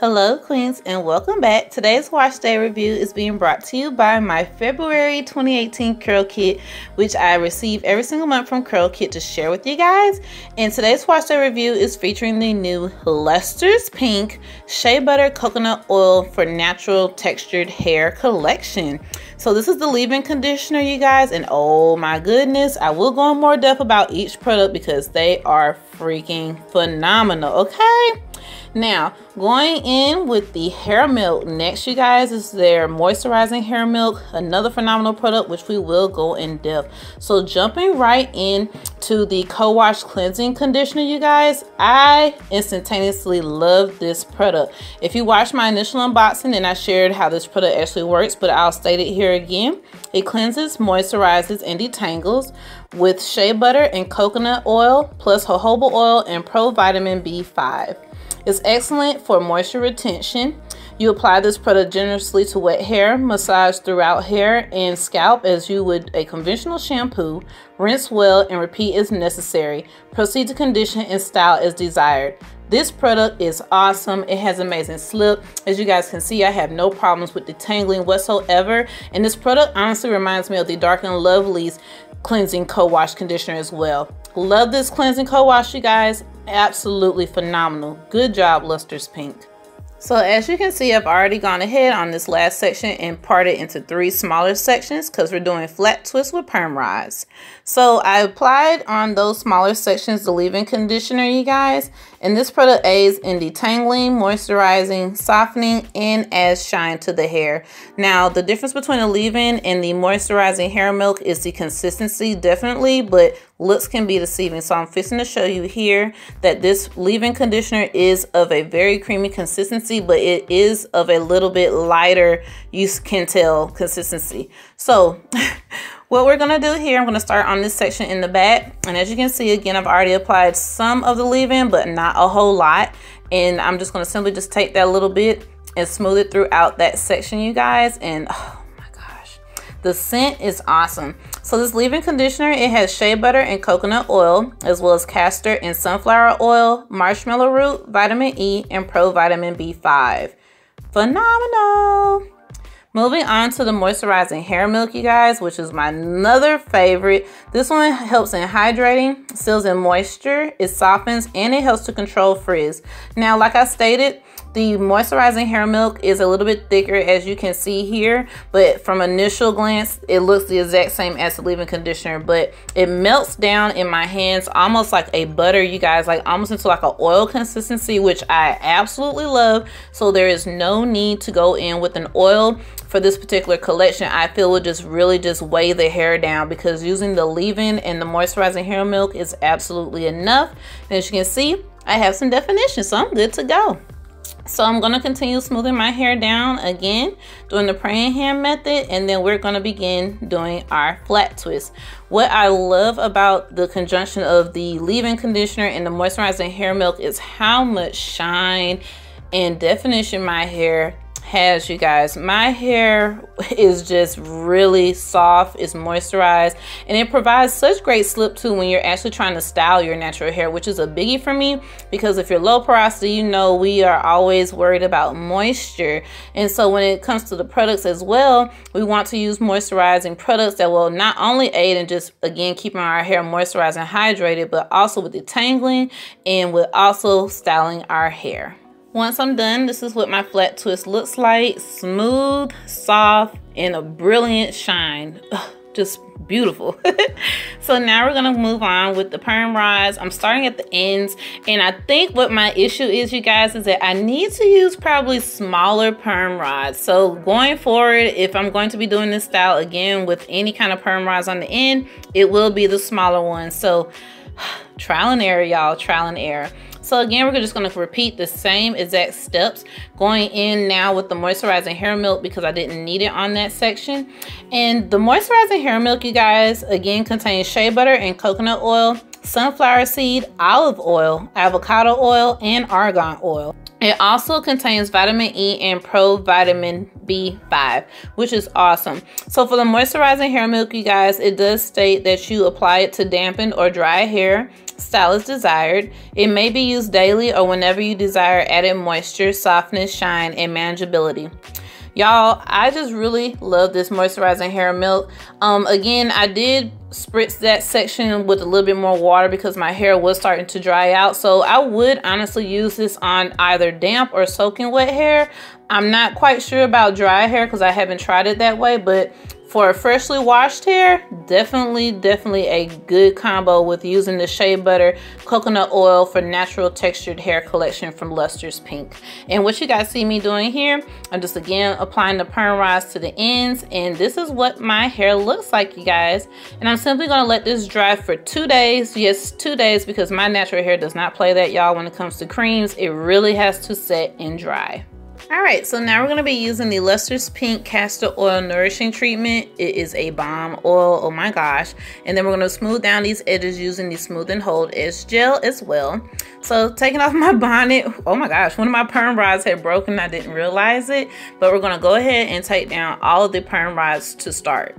Hello Queens and welcome back. Today's wash day review is being brought to you by my February 2018 curl kit which I receive every single month from Curl Kit to share with you guys. And today's wash day review is featuring the new Luster's Pink Shea Butter Coconut Oil for Natural Textured Hair collection. So this is the leave-in conditioner you guys and oh my goodness I will go in more depth about each product because they are freaking phenomenal okay now, going in with the hair milk next, you guys, is their moisturizing hair milk, another phenomenal product, which we will go in depth. So jumping right in to the co-wash cleansing conditioner, you guys, I instantaneously love this product. If you watched my initial unboxing and I shared how this product actually works, but I'll state it here again. It cleanses, moisturizes, and detangles with shea butter and coconut oil, plus jojoba oil and pro vitamin B5. It's excellent for moisture retention. You apply this product generously to wet hair, massage throughout hair and scalp as you would a conventional shampoo. Rinse well and repeat as necessary. Proceed to condition and style as desired. This product is awesome. It has amazing slip. As you guys can see, I have no problems with detangling whatsoever. And this product honestly reminds me of the Dark and Lovely's cleansing co-wash conditioner as well. Love this cleansing co-wash, you guys absolutely phenomenal. Good job, Luster's Pink. So as you can see, I've already gone ahead on this last section and parted into three smaller sections because we're doing flat twist with perm rods. So I applied on those smaller sections the leave-in conditioner, you guys. And this product aids in detangling, moisturizing, softening, and adds shine to the hair. Now, the difference between the leave-in and the moisturizing hair milk is the consistency, definitely, but looks can be deceiving. So I'm fixing to show you here that this leave-in conditioner is of a very creamy consistency, but it is of a little bit lighter, you can tell, consistency. So What we're going to do here, I'm going to start on this section in the back. And as you can see, again, I've already applied some of the leave-in, but not a whole lot. And I'm just going to simply just take that little bit and smooth it throughout that section, you guys. And oh my gosh, the scent is awesome. So this leave-in conditioner, it has shea butter and coconut oil, as well as castor and sunflower oil, marshmallow root, vitamin E, and pro vitamin B5. Phenomenal. Moving on to the moisturizing hair milk, you guys, which is my another favorite. This one helps in hydrating, seals in moisture, it softens, and it helps to control frizz. Now, like I stated, the moisturizing hair milk is a little bit thicker as you can see here, but from initial glance, it looks the exact same as the leave-in conditioner, but it melts down in my hands almost like a butter, you guys, like almost into like an oil consistency, which I absolutely love. So there is no need to go in with an oil for this particular collection. I feel would just really just weigh the hair down because using the leave-in and the moisturizing hair milk is absolutely enough. And as you can see, I have some definition, so I'm good to go. So I'm going to continue smoothing my hair down again, doing the praying hand method, and then we're going to begin doing our flat twist. What I love about the conjunction of the leave-in conditioner and the moisturizing hair milk is how much shine and definition my hair has you guys. My hair is just really soft it's moisturized and it provides such great slip too when you're actually trying to style your natural hair which is a biggie for me because if you're low porosity you know we are always worried about moisture. And so when it comes to the products as well we want to use moisturizing products that will not only aid in just again keeping our hair moisturized and hydrated but also with detangling and with also styling our hair once I'm done, this is what my flat twist looks like. Smooth, soft, and a brilliant shine. Ugh, just beautiful. so now we're gonna move on with the perm rods. I'm starting at the ends and I think what my issue is you guys is that I need to use probably smaller perm rods. So going forward, if I'm going to be doing this style again with any kind of perm rods on the end, it will be the smaller ones. So trial and error y'all, trial and error. So again, we're just going to repeat the same exact steps going in now with the moisturizing hair milk because I didn't need it on that section. And the moisturizing hair milk, you guys, again, contains shea butter and coconut oil, sunflower seed, olive oil, avocado oil, and argan oil. It also contains vitamin E and provitamin B5, which is awesome. So for the moisturizing hair milk, you guys, it does state that you apply it to dampen or dry hair. Style is desired. It may be used daily or whenever you desire added moisture, softness, shine, and manageability. Y'all, I just really love this moisturizing hair milk. Um, again, I did spritz that section with a little bit more water because my hair was starting to dry out. So I would honestly use this on either damp or soaking wet hair. I'm not quite sure about dry hair because I haven't tried it that way, but for freshly washed hair, definitely, definitely a good combo with using the Shea Butter Coconut Oil for Natural Textured Hair Collection from Luster's Pink. And what you guys see me doing here, I'm just again applying the perm rods to the ends. And this is what my hair looks like, you guys. And I'm simply gonna let this dry for two days. Yes, two days because my natural hair does not play that, y'all, when it comes to creams. It really has to set and dry. All right, so now we're going to be using the Luster's Pink Castor Oil Nourishing Treatment. It is a bomb oil, oh my gosh. And then we're going to smooth down these edges using the Smooth and Hold Edge Gel as well. So taking off my bonnet, oh my gosh, one of my perm rods had broken, I didn't realize it. But we're going to go ahead and take down all of the perm rods to start.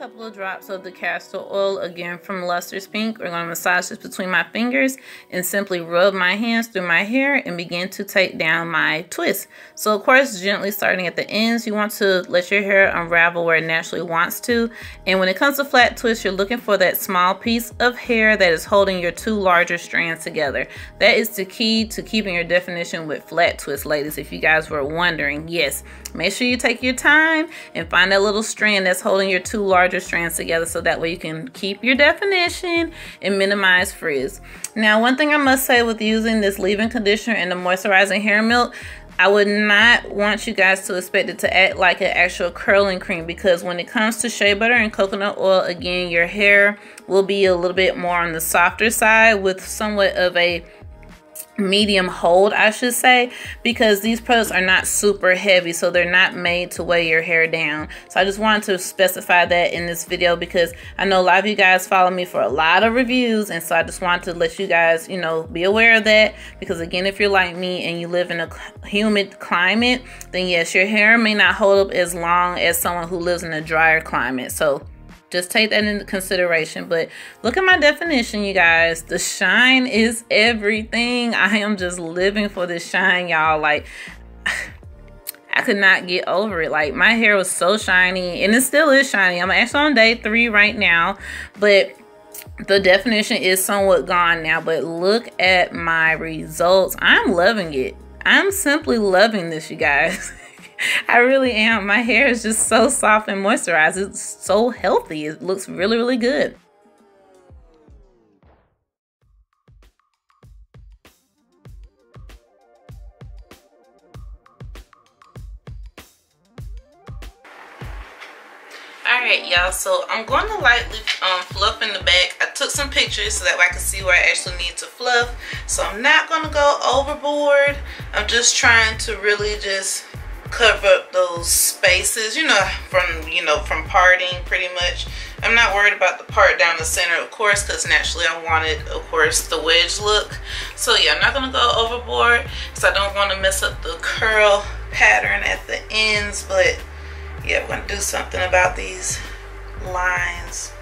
Couple of drops of the castor oil again from Luster's Pink. We're going to massage this between my fingers and simply rub my hands through my hair and begin to take down my twist. So of course, gently starting at the ends, you want to let your hair unravel where it naturally wants to. And when it comes to flat twists, you're looking for that small piece of hair that is holding your two larger strands together. That is the key to keeping your definition with flat twists, ladies, if you guys were wondering. Yes, make sure you take your time and find that little strand that's holding your two larger strands together so that way you can keep your definition and minimize frizz. Now, one thing I must say with using this leave-in conditioner and the moisturizing hair milk, I would not want you guys to expect it to act like an actual curling cream because when it comes to shea butter and coconut oil, again, your hair will be a little bit more on the softer side with somewhat of a medium hold I should say because these products are not super heavy so they're not made to weigh your hair down. So I just wanted to specify that in this video because I know a lot of you guys follow me for a lot of reviews and so I just wanted to let you guys you know be aware of that. Because again if you're like me and you live in a humid climate then yes your hair may not hold up as long as someone who lives in a drier climate. So just take that into consideration. But look at my definition, you guys. The shine is everything. I am just living for the shine, y'all. Like, I could not get over it. Like, my hair was so shiny, and it still is shiny. I'm actually on day three right now, but the definition is somewhat gone now. But look at my results. I'm loving it. I'm simply loving this, you guys. I really am. My hair is just so soft and moisturized. It's so healthy. It looks really, really good. Alright y'all, so I'm going to lightly um, fluff in the back. I took some pictures so that I can see where I actually need to fluff. So I'm not going to go overboard. I'm just trying to really just cover up those spaces, you know, from, you know, from parting pretty much. I'm not worried about the part down the center, of course, because naturally I wanted, of course, the wedge look. So yeah, I'm not going to go overboard because I don't want to mess up the curl pattern at the ends. But yeah, I'm going to do something about these lines.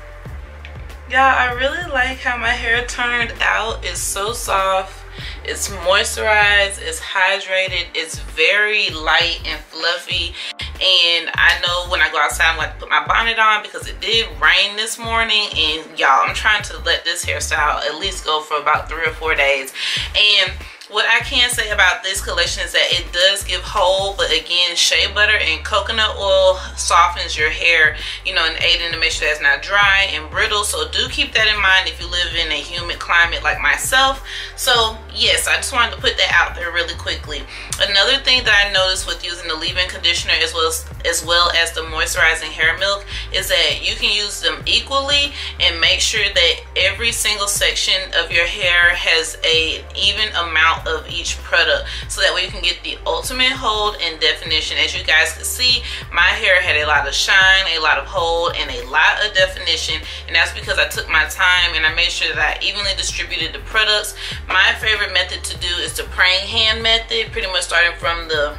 Y'all, I really like how my hair turned out. It's so soft it's moisturized, it's hydrated, it's very light and fluffy. And I know when I go outside, I'm going to put my bonnet on because it did rain this morning. And y'all, I'm trying to let this hairstyle at least go for about three or four days. And what I can say about this collection is that it does give hold, but again, shea butter and coconut oil softens your hair, you know, and aiding to make sure it's not dry and brittle. So do keep that in mind if you live in a humid climate like myself. So yes, I just wanted to put that out there really quickly. Another thing that I noticed with using the leave-in conditioner as well as, as well as the moisturizing hair milk is that you can use them equally and make sure that every single section of your hair has a even amount of each product so that way you can get the ultimate hold and definition as you guys can see my hair had a lot of shine a lot of hold and a lot of definition and that's because I took my time and I made sure that I evenly distributed the products. My favorite method to do is the praying hand method pretty much starting from the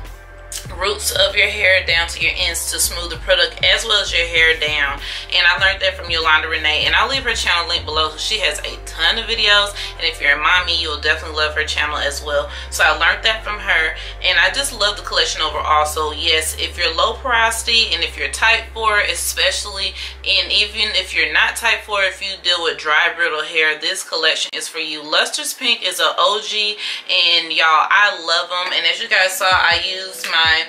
roots of your hair down to your ends to smooth the product as well as your hair down. And I learned that from Yolanda Renee. And I'll leave her channel link below she has a ton of videos. And if you're a mommy you'll definitely love her channel as well. So I learned that from her. And I just love the collection overall. So yes if you're low porosity and if you're type 4 especially and even if you're not type 4 if you deal with dry brittle hair this collection is for you. Luster's Pink is an OG and y'all I love them and as you guys saw I used my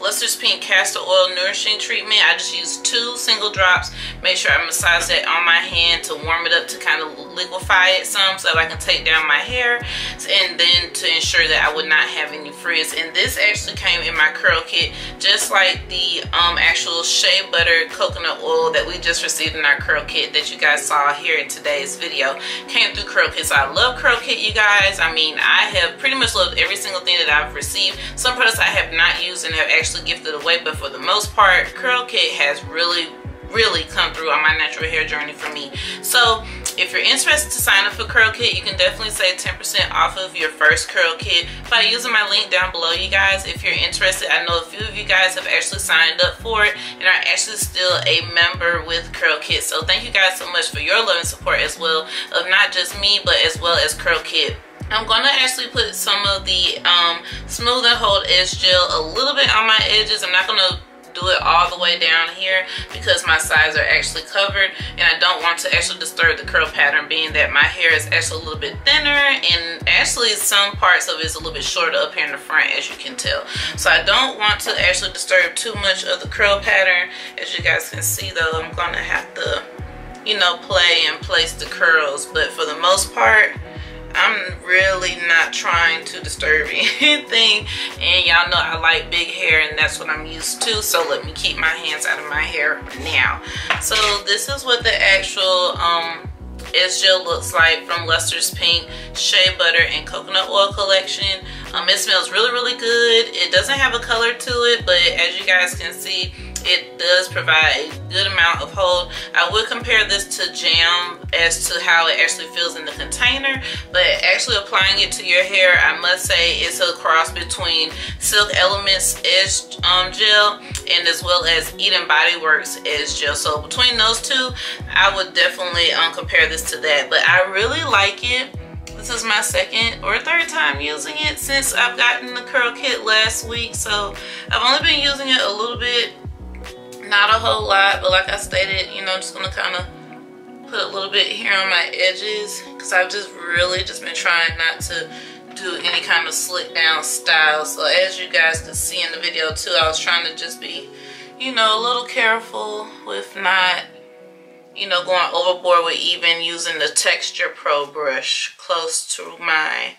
Luster's Pink Castor Oil Nourishing Treatment. I just use two single drops. Make sure I massage that on my hand to warm it up to kind of liquefy it some so that I can take down my hair and then to ensure that I would not have any frizz. And this actually came in my curl kit just like the um, actual shea butter coconut oil that we just received in our curl kit that you guys saw here in today's video. Came through curl kit. So I love curl kit you guys. I mean I have pretty much loved every single thing that I've received. Some products I have not used and have actually gifted away but for the most part curl kit has really really come through on my natural hair journey for me. So if you're interested to sign up for curl kit you can definitely save 10% off of your first curl kit by using my link down below you guys. If you're interested i know a few of you guys have actually signed up for it and are actually still a member with curl kit. So thank you guys so much for your love and support as well of not just me but as well as curl kit I'm to actually put some of the um, Smooth and Hold Edge Gel a little bit on my edges. I'm not to do it all the way down here because my sides are actually covered and I don't want to actually disturb the curl pattern being that my hair is actually a little bit thinner and actually some parts of it is a little bit shorter up here in the front as you can tell. So I don't want to actually disturb too much of the curl pattern. As you guys can see though, I'm to have to, you know, play and place the curls. But for the most part, I'm really not trying to disturb anything and y'all know I like big hair and that's what I'm used to so let me keep my hands out of my hair now so this is what the actual um edge gel looks like from Luster's Pink Shea Butter and Coconut Oil Collection. Um, it smells really, really good. It doesn't have a color to it, but as you guys can see, it does provide a good amount of hold. I would compare this to jam as to how it actually feels in the container, but actually applying it to your hair, I must say it's a cross between Silk Elements Edge um, Gel and as well as Eden Body Works Edge Gel. So between those two, I would definitely um, compare this to that, but I really like it. This is my second or third time using it since I've gotten the curl kit last week. So I've only been using it a little bit not a whole lot, but like I stated, you know, I'm just gonna kind of put a little bit here on my edges because I've just really just been trying not to do any kind of slick down style. So as you guys can see in the video too, I was trying to just be, you know, a little careful with not, you know, going overboard with even using the Texture Pro brush close to my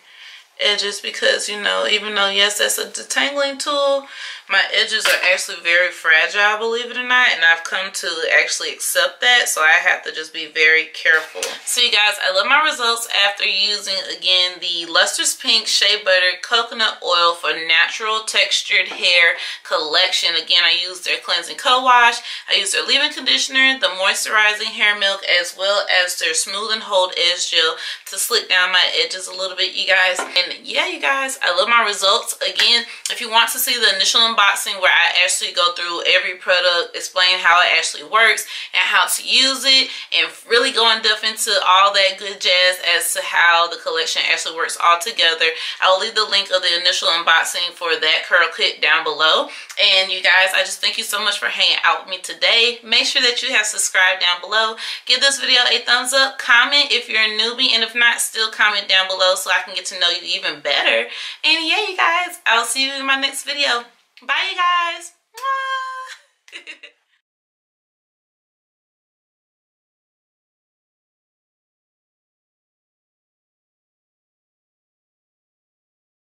edges because, you know, even though, yes, that's a detangling tool, my edges are actually very fragile, believe it or not, and I've come to actually accept that, so I have to just be very careful. So you guys, I love my results after using, again, the Luster's Pink Shea Butter Coconut Oil for Natural Textured Hair Collection. Again, I used their Cleansing Co-Wash, I used their leave-in conditioner, the moisturizing hair milk, as well as their Smooth and Hold Edge Gel to slick down my edges a little bit, you guys. And yeah, you guys, I love my results. Again, if you want to see the initial unboxing, unboxing where I actually go through every product, explain how it actually works and how to use it and really go in depth into all that good jazz as to how the collection actually works all together. I'll leave the link of the initial unboxing for that curl kit down below. And you guys, I just thank you so much for hanging out with me today. Make sure that you have subscribed down below. Give this video a thumbs up. Comment if you're a newbie and if not, still comment down below so I can get to know you even better. And yeah, you guys, I'll see you in my next video. Bye, you guys. Mwah.